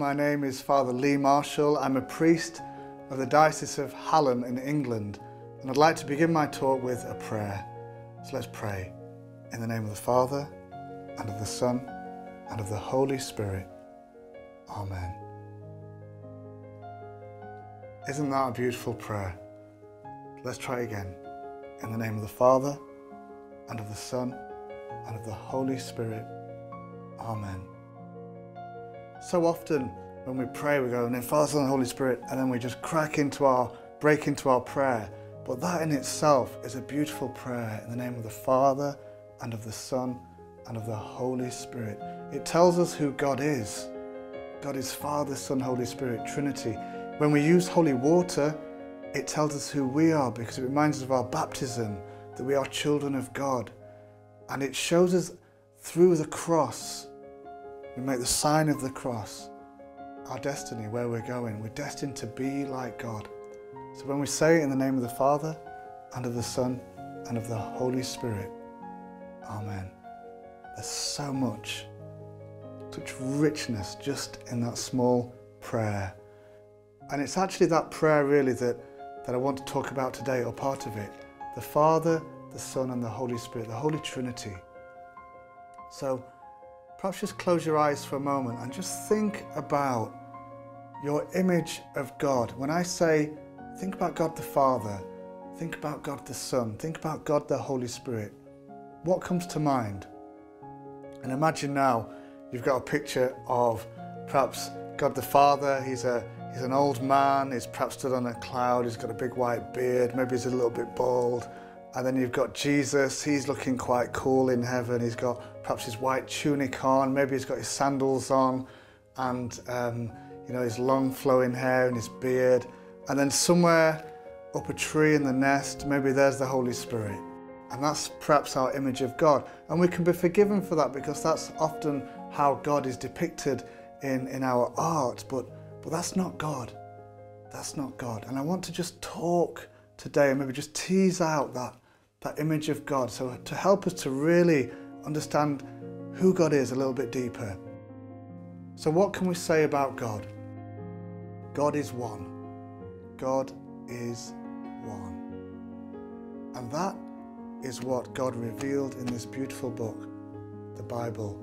My name is Father Lee Marshall. I'm a priest of the Diocese of Hallam in England, and I'd like to begin my talk with a prayer. So let's pray. In the name of the Father, and of the Son, and of the Holy Spirit. Amen. Isn't that a beautiful prayer? Let's try again. In the name of the Father, and of the Son, and of the Holy Spirit. Amen. So often when we pray, we go, in the Father, Son, and Holy Spirit, and then we just crack into our, break into our prayer. But that in itself is a beautiful prayer in the name of the Father, and of the Son, and of the Holy Spirit. It tells us who God is. God is Father, Son, Holy Spirit, Trinity. When we use holy water, it tells us who we are because it reminds us of our baptism, that we are children of God. And it shows us through the cross we make the sign of the cross our destiny, where we're going. We're destined to be like God. So when we say it in the name of the Father, and of the Son, and of the Holy Spirit, Amen. There's so much, such richness just in that small prayer. And it's actually that prayer really that, that I want to talk about today, or part of it. The Father, the Son, and the Holy Spirit, the Holy Trinity. So perhaps just close your eyes for a moment and just think about your image of God. When I say, think about God the Father, think about God the Son, think about God the Holy Spirit, what comes to mind? And imagine now you've got a picture of perhaps God the Father, he's, a, he's an old man, he's perhaps stood on a cloud, he's got a big white beard, maybe he's a little bit bald. And then you've got Jesus, he's looking quite cool in heaven. He's got perhaps his white tunic on, maybe he's got his sandals on, and um, you know his long flowing hair and his beard. And then somewhere up a tree in the nest, maybe there's the Holy Spirit. And that's perhaps our image of God. And we can be forgiven for that because that's often how God is depicted in, in our art. But, but that's not God. That's not God. And I want to just talk today and maybe just tease out that that image of God. So to help us to really understand who God is a little bit deeper. So what can we say about God? God is one. God is one. And that is what God revealed in this beautiful book, the Bible,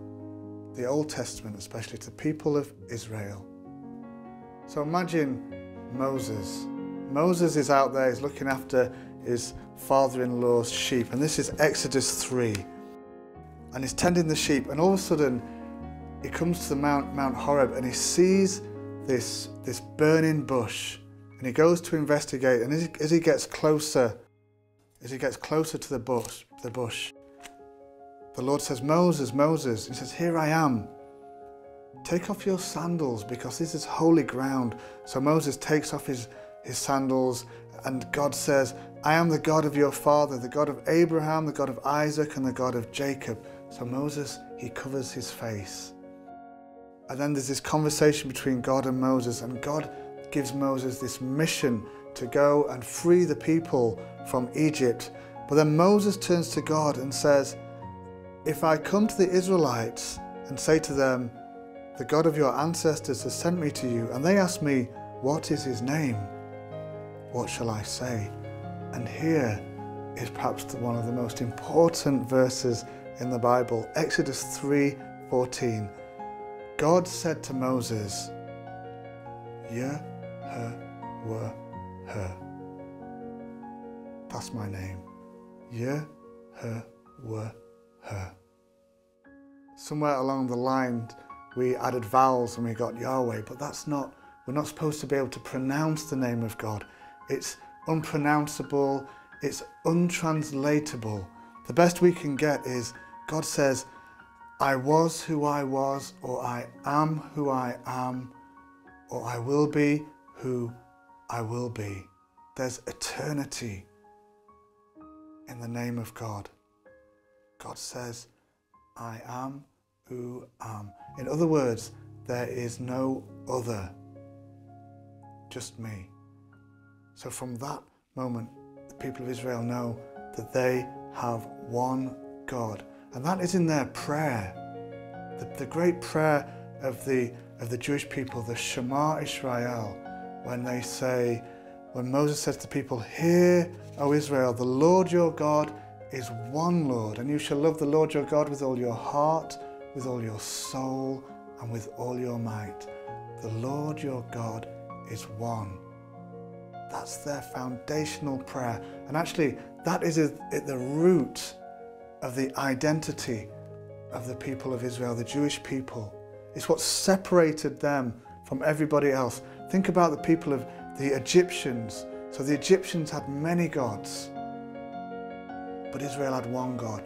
the Old Testament, especially to the people of Israel. So imagine Moses. Moses is out there, he's looking after his father-in-law's sheep. And this is Exodus 3. And he's tending the sheep and all of a sudden he comes to the Mount, Mount Horeb and he sees this, this burning bush and he goes to investigate and as he, as he gets closer, as he gets closer to the bush, the bush, the Lord says, Moses, Moses, he says, here I am. Take off your sandals because this is holy ground. So Moses takes off his, his sandals and God says, I am the God of your father, the God of Abraham, the God of Isaac, and the God of Jacob. So Moses, he covers his face. And then there's this conversation between God and Moses, and God gives Moses this mission to go and free the people from Egypt. But then Moses turns to God and says, If I come to the Israelites and say to them, The God of your ancestors has sent me to you, and they ask me, What is his name? What shall I say? And here is perhaps one of the most important verses in the Bible, Exodus 3:14. God said to Moses, "Yeh, her, were, her." That's my name. Her. Somewhere along the line, we added vowels and we got Yahweh, but that's not, we're not supposed to be able to pronounce the name of God. It's unpronounceable, it's untranslatable. The best we can get is God says, I was who I was, or I am who I am, or I will be who I will be. There's eternity in the name of God. God says, I am who am. In other words, there is no other, just me. So from that moment, the people of Israel know that they have one God. And that is in their prayer. The, the great prayer of the, of the Jewish people, the Shema Israel, when they say, when Moses says to people, Hear, O Israel, the Lord your God is one Lord, and you shall love the Lord your God with all your heart, with all your soul, and with all your might. The Lord your God is one. That's their foundational prayer. And actually, that is at the root of the identity of the people of Israel, the Jewish people. It's what separated them from everybody else. Think about the people of the Egyptians. So the Egyptians had many gods, but Israel had one God,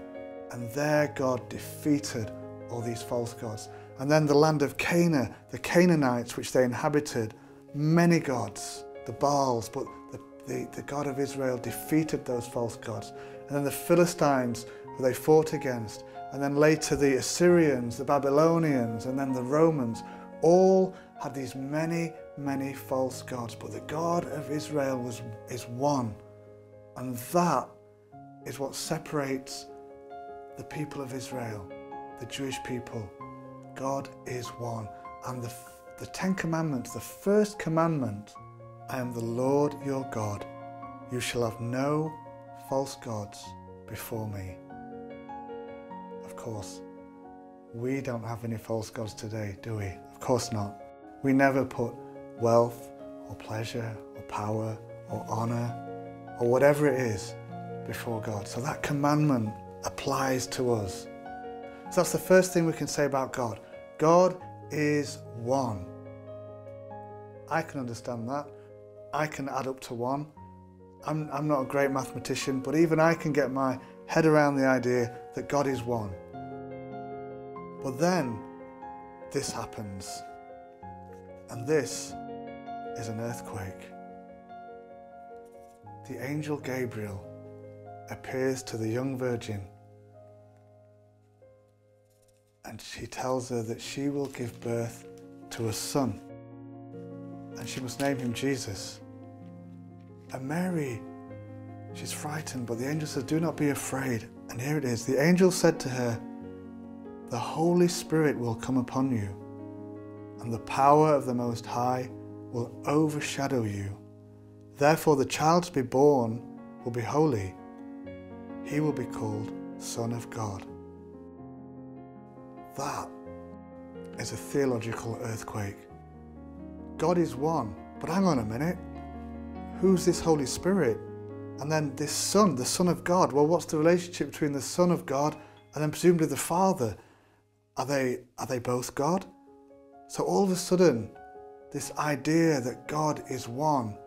and their God defeated all these false gods. And then the land of Canaan, the Canaanites, which they inhabited, many gods, the Baals, but the, the, the God of Israel defeated those false gods. And then the Philistines, who they fought against, and then later the Assyrians, the Babylonians, and then the Romans, all had these many, many false gods. But the God of Israel was, is one. And that is what separates the people of Israel, the Jewish people. God is one. And the, the Ten Commandments, the first commandment, I am the Lord your God. You shall have no false gods before me. Of course, we don't have any false gods today, do we? Of course not. We never put wealth or pleasure or power or honor or whatever it is before God. So that commandment applies to us. So that's the first thing we can say about God. God is one. I can understand that. I can add up to one. I'm, I'm not a great mathematician, but even I can get my head around the idea that God is one. But then this happens, and this is an earthquake. The angel Gabriel appears to the young virgin and she tells her that she will give birth to a son and she must name him Jesus. And Mary, she's frightened, but the angel says, Do not be afraid. And here it is the angel said to her, The Holy Spirit will come upon you, and the power of the Most High will overshadow you. Therefore, the child to be born will be holy. He will be called Son of God. That is a theological earthquake. God is one, but hang on a minute. Who's this Holy Spirit? And then this Son, the Son of God. Well, what's the relationship between the Son of God and then presumably the Father? Are they, are they both God? So all of a sudden, this idea that God is one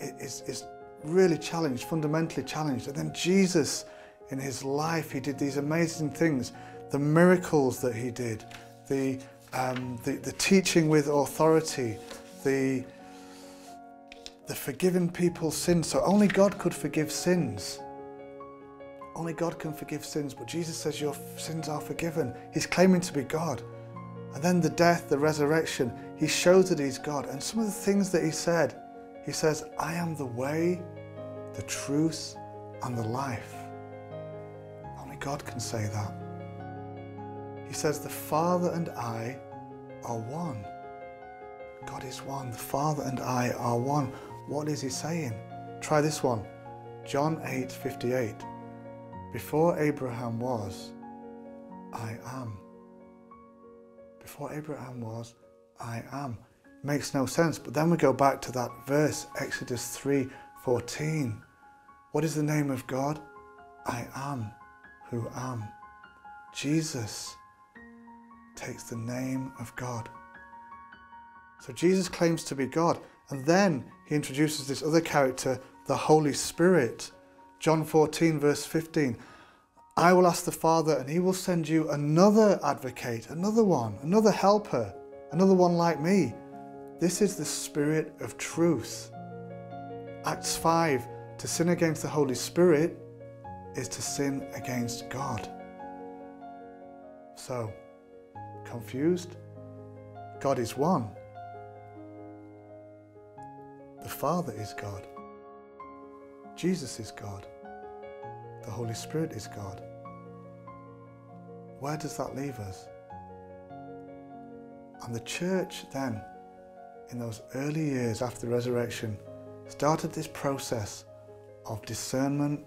is, is really challenged, fundamentally challenged. And then Jesus, in his life, he did these amazing things. The miracles that he did, the, um, the, the teaching with authority, the, the forgiven people's sins. So only God could forgive sins. Only God can forgive sins, but Jesus says your sins are forgiven. He's claiming to be God. And then the death, the resurrection, he shows that he's God. And some of the things that he said, he says, I am the way, the truth, and the life. Only God can say that. He says, The Father and I are one. God is one. The Father and I are one. What is he saying? Try this one. John 8 58. Before Abraham was, I am. Before Abraham was, I am. Makes no sense. But then we go back to that verse, Exodus 3 14. What is the name of God? I am who am. Jesus takes the name of God. So Jesus claims to be God. And then he introduces this other character, the Holy Spirit. John 14, verse 15. I will ask the Father, and he will send you another advocate, another one, another helper, another one like me. This is the Spirit of truth. Acts 5 To sin against the Holy Spirit is to sin against God. So, confused? God is one. Father is God. Jesus is God. The Holy Spirit is God. Where does that leave us? And the church then, in those early years after the resurrection, started this process of discernment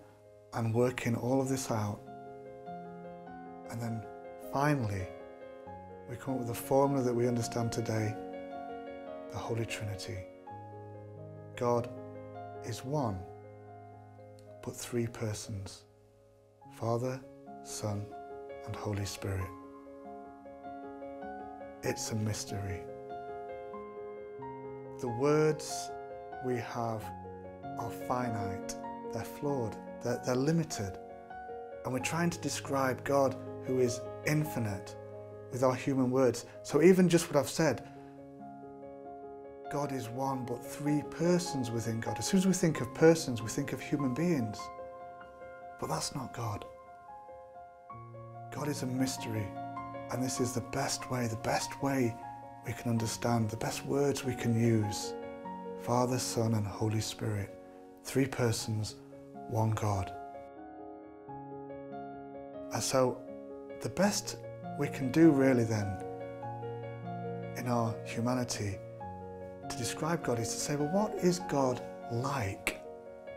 and working all of this out. And then finally, we come up with a formula that we understand today the Holy Trinity. God is one, but three persons Father, Son, and Holy Spirit. It's a mystery. The words we have are finite, they're flawed, they're, they're limited. And we're trying to describe God who is infinite with our human words. So, even just what I've said, God is one, but three persons within God. As soon as we think of persons, we think of human beings. But that's not God. God is a mystery. And this is the best way, the best way we can understand, the best words we can use. Father, Son, and Holy Spirit. Three persons, one God. And so, the best we can do really then in our humanity to describe God is to say, well, what is God like?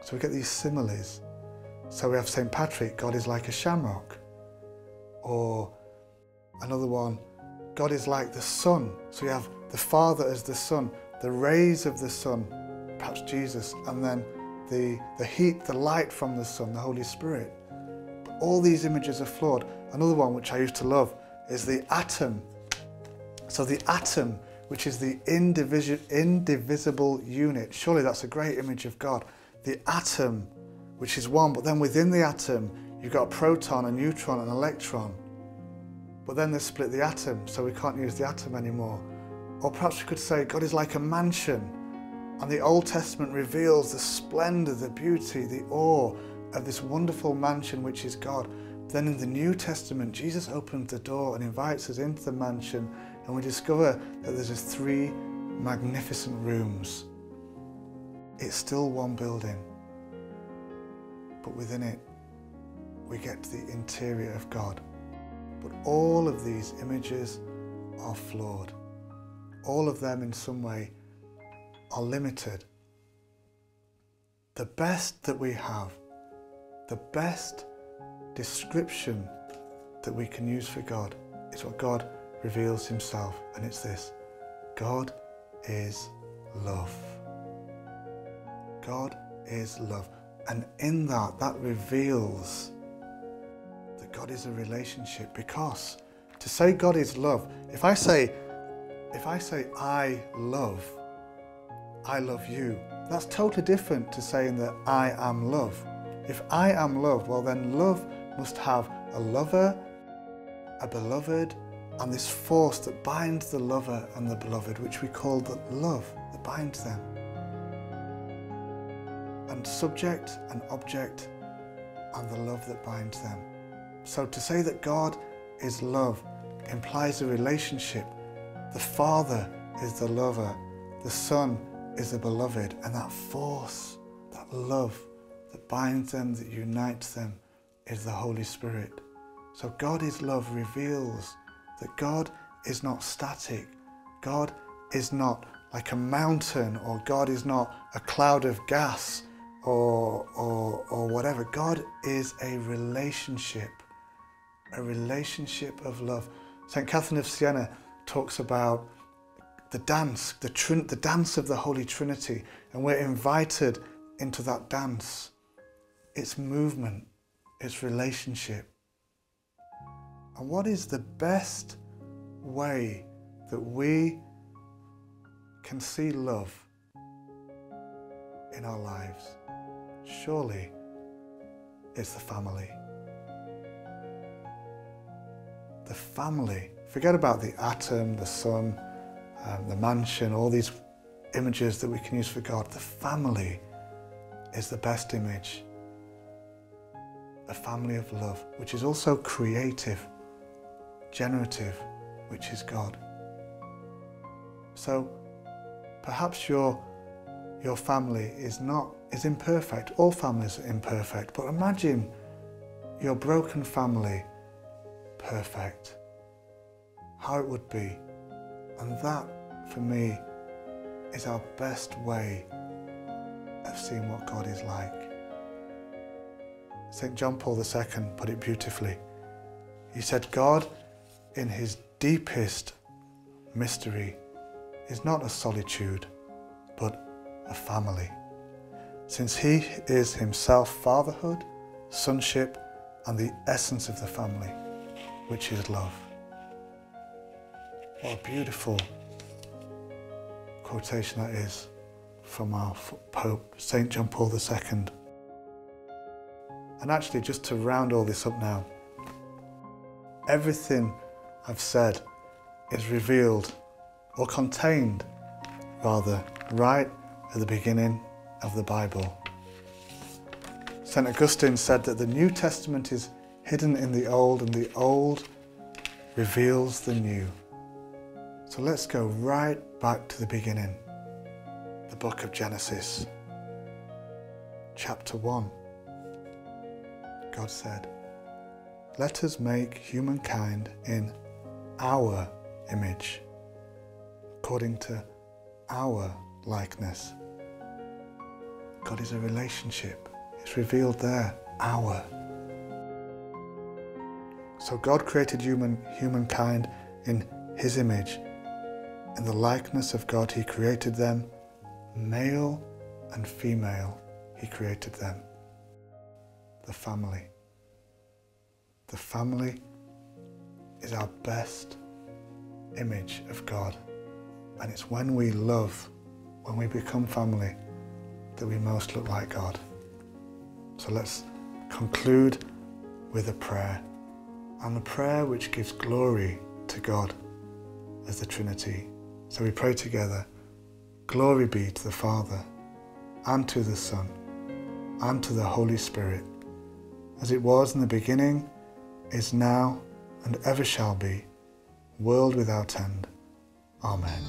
So we get these similes. So we have St. Patrick, God is like a shamrock. Or another one, God is like the sun. So you have the Father as the sun, the rays of the sun, perhaps Jesus, and then the, the heat, the light from the sun, the Holy Spirit. But all these images are flawed. Another one which I used to love is the atom. So the atom, which is the indivisible unit, surely that's a great image of God. The atom, which is one, but then within the atom, you've got a proton, a neutron, an electron. But then they split the atom, so we can't use the atom anymore. Or perhaps we could say God is like a mansion, and the Old Testament reveals the splendor, the beauty, the awe of this wonderful mansion which is God. Then in the New Testament, Jesus opens the door and invites us into the mansion, and we discover that there's just three magnificent rooms. It's still one building, but within it, we get to the interior of God. But all of these images are flawed. All of them, in some way, are limited. The best that we have, the best description that we can use for God is what God reveals Himself, and it's this God is love. God is love. And in that, that reveals that God is a relationship because to say God is love, if I say, if I say I love, I love you, that's totally different to saying that I am love. If I am love, well then love must have a lover, a beloved, and this force that binds the lover and the beloved, which we call the love that binds them. And subject and object and the love that binds them. So to say that God is love implies a relationship. The Father is the lover, the Son is the beloved, and that force, that love that binds them, that unites them, is the Holy Spirit. So God is love reveals that God is not static. God is not like a mountain or God is not a cloud of gas or, or, or whatever. God is a relationship, a relationship of love. St. Catherine of Siena talks about the dance, the, trin- the dance of the Holy Trinity, and we're invited into that dance. It's movement, it's relationship. And what is the best way that we can see love in our lives? Surely it's the family. The family. Forget about the atom, the sun, um, the mansion, all these images that we can use for God. The family is the best image a family of love, which is also creative, generative, which is God. So perhaps your, your family is not is imperfect. All families are imperfect, but imagine your broken family perfect. How it would be. And that, for me, is our best way of seeing what God is like. St. John Paul II put it beautifully. He said, God, in his deepest mystery, is not a solitude, but a family. Since he is himself fatherhood, sonship, and the essence of the family, which is love. What a beautiful quotation that is from our Pope, St. John Paul II. And actually, just to round all this up now, everything I've said is revealed or contained, rather, right at the beginning of the Bible. St. Augustine said that the New Testament is hidden in the Old and the Old reveals the New. So let's go right back to the beginning, the book of Genesis, chapter 1. God said, Let us make humankind in our image, according to our likeness. God is a relationship. It's revealed there, our. So God created human, humankind in his image. In the likeness of God he created them, male and female he created them. The family. The family is our best image of God. And it's when we love, when we become family, that we most look like God. So let's conclude with a prayer, and a prayer which gives glory to God as the Trinity. So we pray together, Glory be to the Father, and to the Son, and to the Holy Spirit, as it was in the beginning, is now, and ever shall be, world without end. Amen.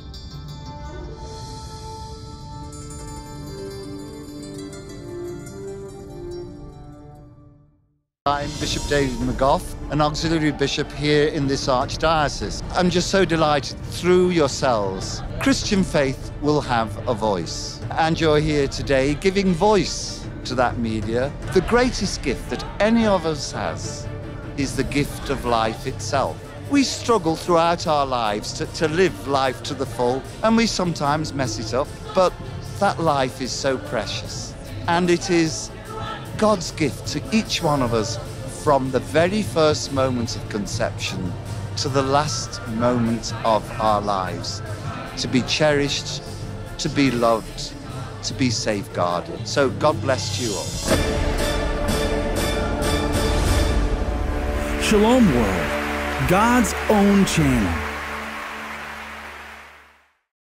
I'm Bishop David McGough, an auxiliary bishop here in this archdiocese. I'm just so delighted through yourselves, Christian faith will have a voice. And you're here today giving voice to that media. The greatest gift that any of us has is the gift of life itself. We struggle throughout our lives to, to live life to the full, and we sometimes mess it up, but that life is so precious. And it is God's gift to each one of us from the very first moment of conception to the last moment of our lives. To be cherished, to be loved, to be safeguarded. So God bless you all. Shalom World, God's own channel